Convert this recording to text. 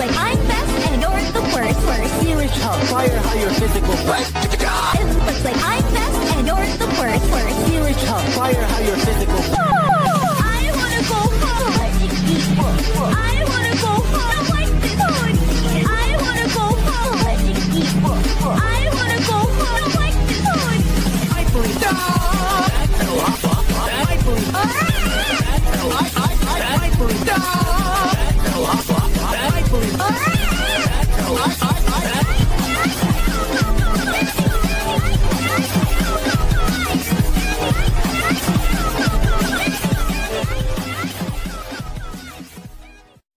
like I'm best and you're the worst. worst. Here is how fire how your physical best. It looks like I'm best and you're the worst. worst. Here is how fire how your physical best. I wanna go home. I wanna go home. Not like this one. I wanna go home. I wanna go home. Not like this one. I believe. No!